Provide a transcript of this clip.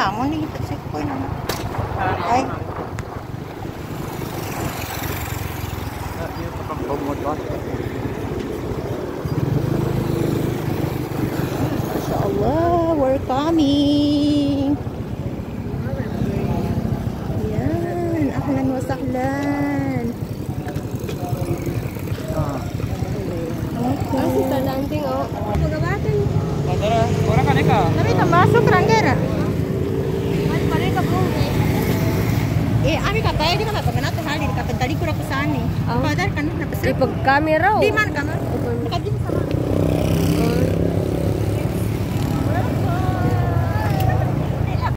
namun nih kita sih ko na. Ay, Masya Allah, we're coming. Yan, ahlan wa sahlan. Okay. Ang sisa landing, oh. Pagabatan. Orang kan eka. Tapi tak masuk ranggera. Ay, Eh, ami ka tayo di ka pa kanata hali ka tadi kura kusani. Oh. Padar kan na Di pasir. pag camera, oh. Di man ka man. Nakadin